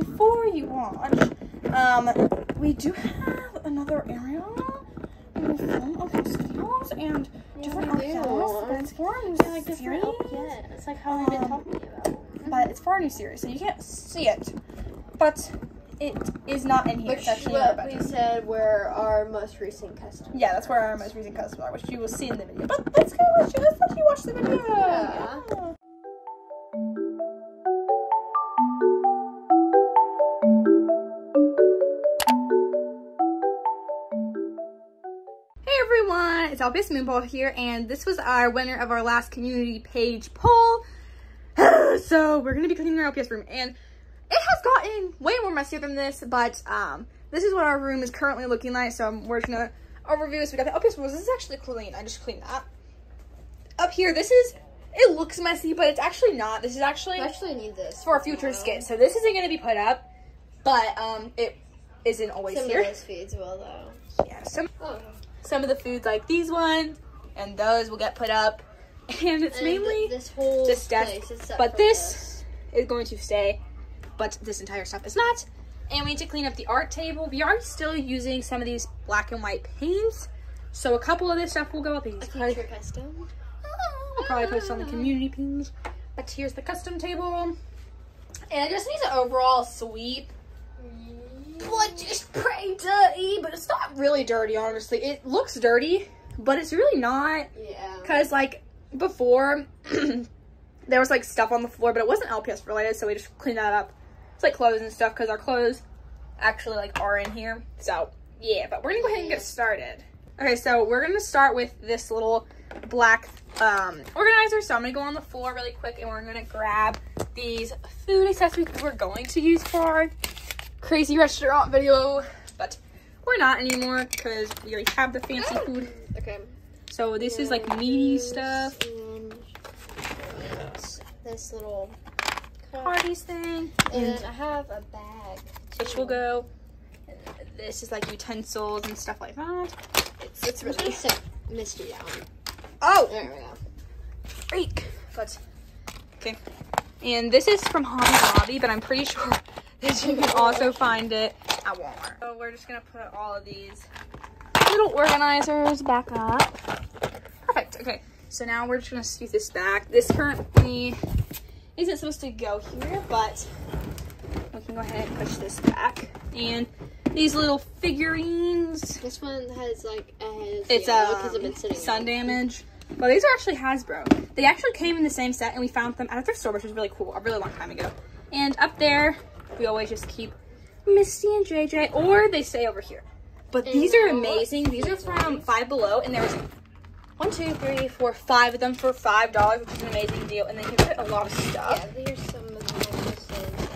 before you watch, um, we do have another area where film videos and different we do. outfits. But it's for our new like different series. LPN. It's like how we've been Um, talking about. But it's for our new series, so you can't see it. But it is not in here. In our what we said were our most recent customers. Yeah, that's where our most recent customers are, which you will see in the video. But let's go. Let's let you watch the video. Yeah. Yeah. It's LPS Moonpaw here, and this was our winner of our last community page poll. so we're gonna be cleaning our LPS room, and it has gotten way more messier than this, but um, this is what our room is currently looking like. So I'm, we're just gonna overview this. We got the LPS rooms. This is actually clean. I just cleaned that. Up here, this is. It looks messy, but it's actually not. This is actually We actually need this for a future skit. So this isn't gonna be put up, but um, it isn't always Some here. of those feeds will though. Yeah, some Oh. Some of the foods like these ones and those will get put up. And it's And mainly this whole this desk, but for this is going to stay. But this entire stuff is not. And we need to clean up the art table. We are still using some of these black and white paints. So a couple of this stuff will go up. A probably, custom. I'll probably post on the community page but here's the custom table. And it just needs an overall sweep but just pretty dirty but it's not really dirty honestly it looks dirty but it's really not Yeah. Cause like before, there was like stuff on the floor, but it wasn't LPS related, so we just cleaned that up. It's like clothes and stuff, cause our clothes actually like are in here. So yeah, but we're gonna go ahead and get started. Okay, so we're gonna start with this little black um, organizer. So I'm gonna go on the floor really quick, and we're gonna grab these food accessories we're going to use for our crazy restaurant video, but we're not anymore because we already have the fancy mm. food. Okay. So this is like meaty stuff. And this little parties thing. And And I have a bag. which will go. This is like utensils and stuff like that. It's, it's really. set Misty down. Oh, There we go. freak. But okay. And this is from Hobby Lobby, but I'm pretty sure that you can also find it at Walmart. So we're just gonna put all of these little organizers back up. Perfect. Okay. So now we're just gonna scoot this back. This currently isn't supposed to go here, but we can go ahead and push this back. And these little figurines. This one has like a It's yellow a um, because I've been sitting sun damage. Well, these are actually Hasbro. They actually came in the same set, and we found them at a thrift store, which was really cool, a really long time ago. And up there, we always just keep Misty and JJ, or they stay over here. But these are amazing. These are from Five Below, and there's one, two, three, four, five of them for five dollars, which is an amazing deal. And they can fit a lot of stuff. Yeah, these are some of the necklaces.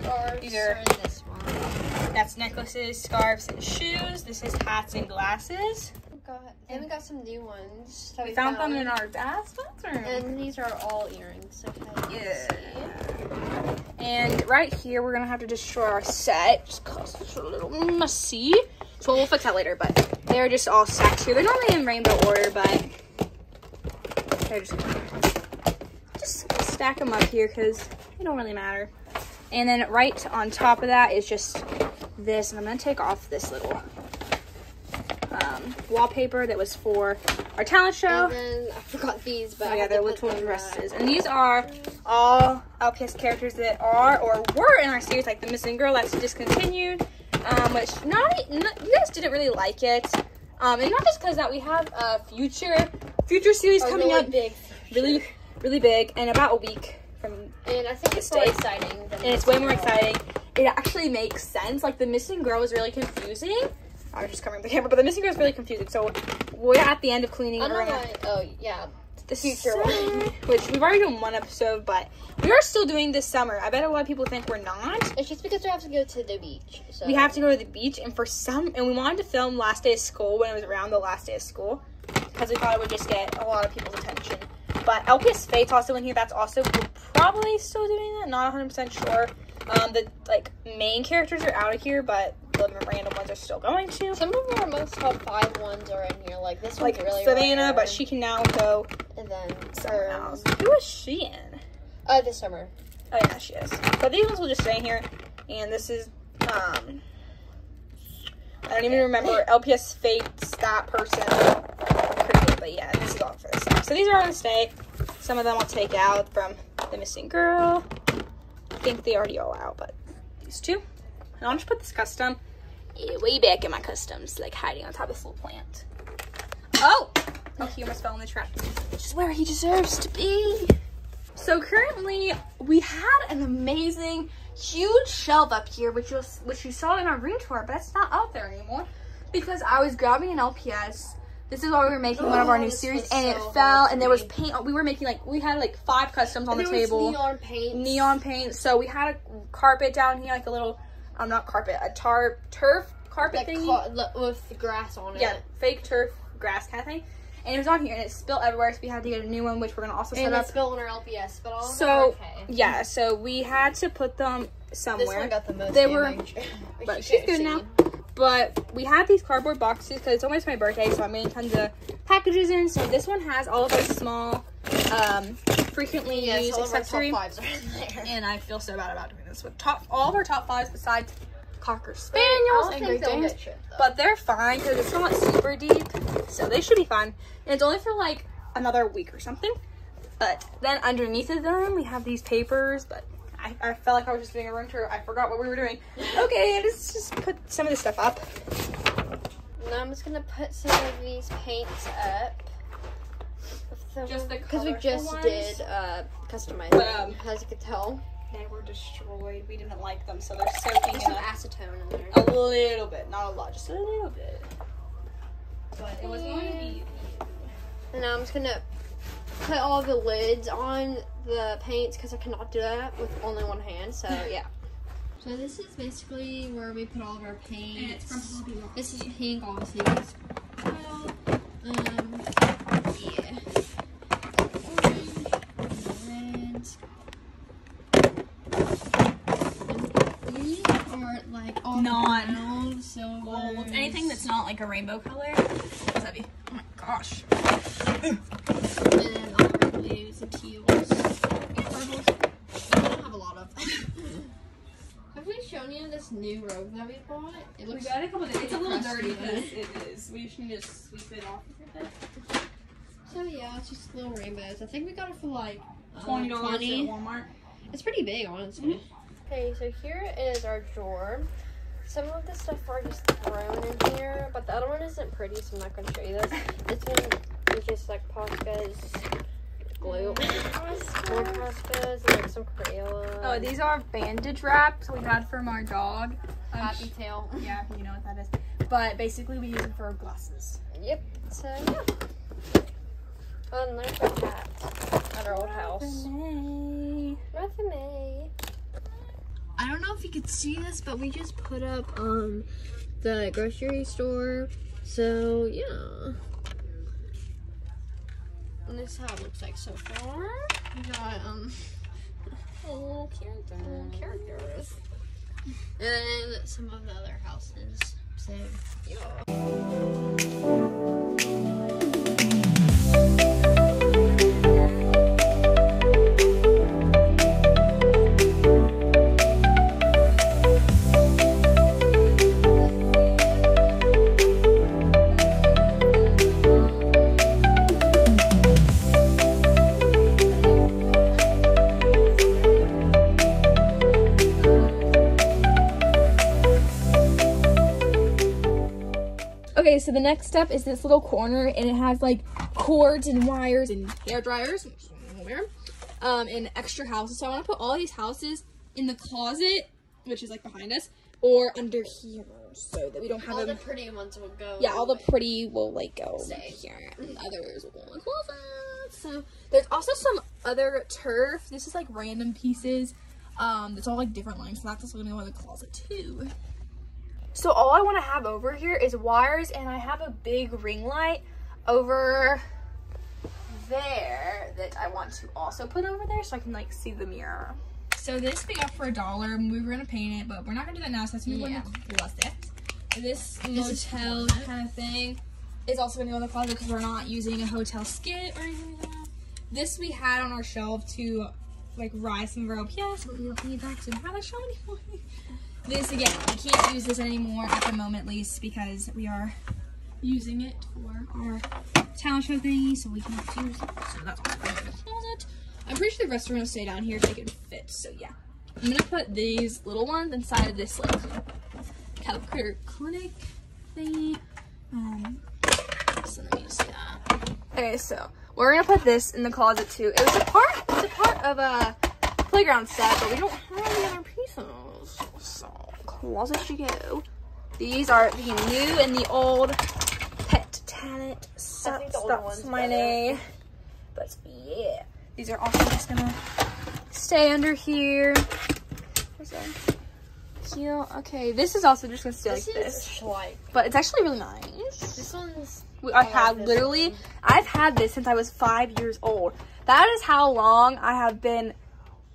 Scarves These are- in this one. That's necklaces, scarves, and shoes. This is hats and glasses. Got, then we got some new ones. that We found them in our dad's bathroom. And these are all earrings. Okay. Yeah. And right here, we're gonna have to destroy our set just cause it's a little messy. So we'll fix that later, but they're just all stacked here. They're normally in rainbow order, but they're just just stack them up here because they don't really matter. And then right on top of that is just this, and I'm gonna take off this little um, wallpaper that was for our talent show. And then I forgot these, but Oh yeah, they're put little them dresses. back. And these are all LPS characters that are or were in our series, like the Missing Girl that's discontinued. Um, which not, not you guys didn't really like it. Um, and not just because that we have a future future series A coming really up, big. really really big, in about a week from And I think it's more day. exciting. Than and it's way more exciting. It actually makes sense. Like the missing girl was really confusing. I was just covering the camera, but the missing girl is really confusing. So we're at the end of cleaning. I and know why. Oh yeah. the future future one. which we've already done one episode, but we are still doing this summer. I bet a lot of people think we're not. It's just because we have to go to the beach. So We have to go to the beach, and for some, and we wanted to film last day of school when it was around the last day of school because we thought it would just get a lot of people's attention. But LPS Fate's also in here. That's also we're probably still doing that. Not 100 percent sure. Um, the like main characters are out of here, but the random ones are still going to. Some of our most top five ones are in here. Like this Like really Savannah, rare. but she can now go and then somewhere her else. Who is she in? uh this summer. Oh yeah, she is. But these ones will just stay in here. And this is, um, I don't even remember LPS Fates, that person but yeah, this is all for this. So these are all gonna stay. Some of them I'll take out from the missing girl. I think they already all out, but these two. And I'll just put this custom way back in my customs, like hiding on top of full plant. Oh! Oh, he almost fell in the trap. Which is where he deserves to be. So currently, we had an amazing, huge shelf up here, which you which you saw in our room tour, but it's not out there anymore because I was grabbing an LPS. This is why we were making one of our Oh, new series, and it fell, and there was paint. We were making like we had like five customs on the table neon paint. neon paint. So we had a carpet down here, like a little, um, not carpet, a tar turf carpet Like thingy. ca- li- with grass on it. yeah, fake turf grass kind of thing. And it was on here, and it spilled everywhere. So we had to get a new one, which we're gonna also set And up. it's built on our LPS, but all So okay. yeah, so we had to put them This somewhere. one got the most They were- but she's good see. now. But we had these cardboard boxes because it's almost my birthday, so I'm getting tons of packages in. So this one has all of our small, um, frequently Yes, used accessory. fives are in there. and I feel so bad about doing this But top all of our top fives besides Cocker Spaniels and Great Danes. get shipped, though. But they're fine because it's not super deep, so they should be fine. And it's only for like another week or something. But then underneath of them, we have these papers. But I, I felt like I was just doing a room tour. I forgot what we were doing. Okay, let's just put some of this stuff up. Now I'm just gonna put some of these paints up. Just the because we just ones? did uh, customize But, them, um, as you could tell. They were destroyed. We didn't like them, so they're soaking There's in some acetone in there. a little bit, not a lot, just a little bit. But it was going to be And now I'm just gonna put all the lids on the paints because I cannot do that with only one hand. So yeah. So this is basically where we put all of our paints. Hobby Lobby. This is pink, obviously. This. Um, yeah. Orange. And these are like all Non- brown, silver, gold. Anything that's not like a rainbow color. What's that be? Oh my gosh. and all our blues and teals. And purples. We don't have a lot of. have we shown you this new robe that we bought? It We looks got a couple days. It's a little dirty crusty, because it is. We should just need to sweep it off a bit. So yeah, it's just little rainbows. I think we got it for like uh, Twenty dollars at 20. Walmart. It's pretty big, honestly. Okay, so here is our drawer. Some of the stuff are just thrown in here, but the other one isn't pretty, so I'm not going to show you this. This one is just like Posca's glue. More Posca's and like some Crayola. Oh, these are bandage wraps we had from our dog. Um, Happy Tail. yeah, you know what that is. But basically, we use them for glasses. Yep. So yeah. Oh, and there's our cat at our old house. Martha May. I don't know if you could see this, but we just put up um the grocery store. So yeah. And this is how it looks like so far. We got um little character characters. And some of the other houses. So yeah. Okay, so the next step is this little corner, and it has like cords and wires and hair dryers, which I don't um, and extra houses. So I want to put all these houses in the closet, which is like behind us, or under here, so that we don't have All the them. pretty ones will go. Yeah, all the pretty will like go Stay. here, and others will go in the closet. So there's also some other turf. This is like random pieces. Um, it's all like different lengths. So that's also gonna go in the closet too. So all I want to have over here is wires, and I have a big ring light over there that I want to also put over there so I can like see the mirror. So this we got for a dollar. and We were gonna paint it, but we're not gonna do that now. So that's gonna Yeah. go in the. This is motel kind of thing is also gonna go in the closet because we're not using a hotel skit or anything like that. This we had on our shelf to like rise some of our LPS, but we don't need that because have that shelf anymore. this again, we can't use this anymore at the moment, at least because we are using it for our talent show thingy, so we can't use it. So that's why we're in the closet. I'm pretty sure the rest are gonna stay down here so they can fit. So yeah, I'm gonna put these little ones inside of this like calculator clinic thingy. Um, so let me that. Okay, so we're gonna put this in the closet too. It was a part. It's a part of a playground set, but we don't have the other pieces. So closet you go. These are the new and the old pet talent sets. That's my name. But yeah, these are also just gonna stay under here. Where's that? Heel. Okay, this is also just gonna stay This like this, like but it's actually really nice. this one's. I I like literally, one. I've had this since I was five years old. That is how long I have been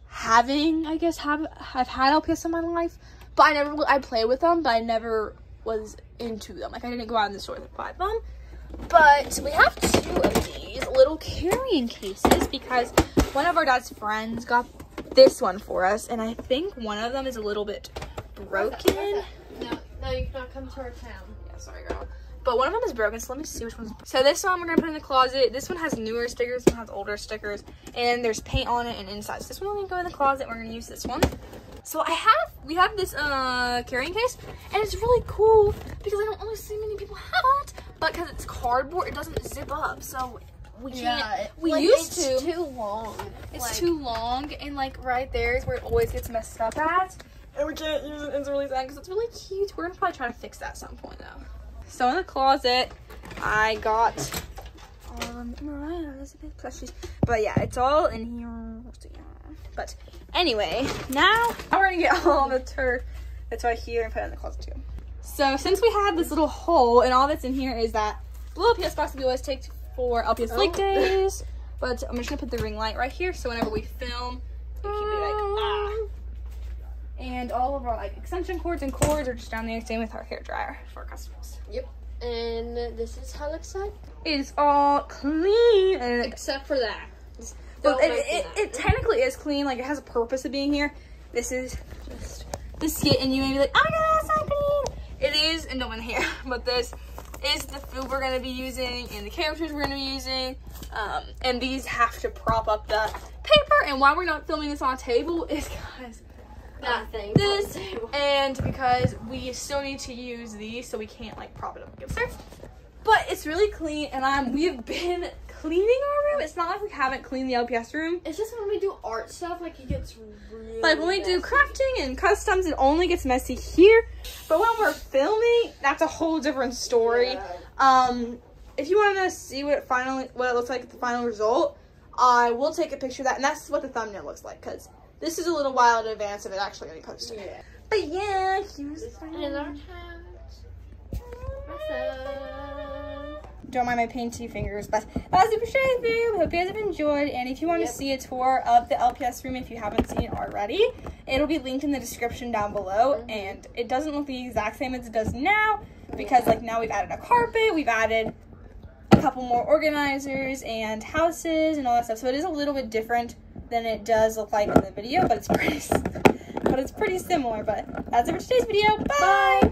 having, I guess, have I've had LPS in my life. But I never, I play with them, but I never was into them. Like I didn't go out in the store to buy them. But we have two of these little carrying cases because one of our dad's friends got this one for us, and I think one of them is a little bit broken. No, no, you cannot come to our town. Yeah, sorry, girl. But one of them is broken, so let me see which one's. So this one we're gonna put in the closet. This one has newer stickers, this one has older stickers, and there's paint on it and inside. So this one will go in the closet. We're gonna use this one. So I have, we have this uh carrying case, and it's really cool because I don't really see many people have it. But because it's cardboard, it doesn't zip up, so we can't. we like, used it's to. too long. It's Like, too long, and like right there is where it always gets messed up at. And we can't use it. It's really sad because it's really cute. We're gonna probably try to fix that at some point though. So in the closet, I got um Mariah Elizabeth plushies. But yeah, it's all in here. But anyway, now we're gonna get all the turf that's right here and put it in the closet too. So since we have this little hole and all that's in here is that blue LPS box that we always take for LPS Lake Oh. Days. But I'm just gonna put the ring light right here so whenever we film, we can be like, ah. And all of our like extension cords and cords are just down there. Same with our hair dryer for our customers. Yep. And this is how it looks like. It's all clean Except for that. Don't it, it, it technically is clean. Like it has a purpose of being here. This is just the skit, and you may be like, oh no, that's not clean. It is, and no one here, but this is the food we're gonna be using and the characters we're gonna be using. Um, and these have to prop up the paper. And why we're not filming this on a table is because that thing. this and because we still need to use these so we can't like prop it up against there. But it's really clean and um we've been cleaning our room. It's not like we haven't cleaned the LPS room. It's just when we do art stuff, like it gets really. Like when we do crafting and customs, it only gets messy here. But when we're filming, that's a whole different story. Yeah. Um, if you want to see what it finally what it looks like at the final result, I will take a picture of that, and that's what the thumbnail looks like because this is a little while in advance of it actually getting posted. Yeah. But yeah, here's the final. Hat. Our phone. Don't mind my painty fingers, but that was Super Shady Room. Hope you guys have enjoyed. And if you want Yep. to see a tour of the LPS room, if you haven't seen it already, it'll be linked in the description down below. Mhm. And it doesn't look the exact same as it does now because, like, now we've added a carpet, we've added a couple more organizers and houses and all that stuff. So it is a little bit different than it does look like in the video, but it's pretty, but it's pretty similar. But that's it for today's video. Bye.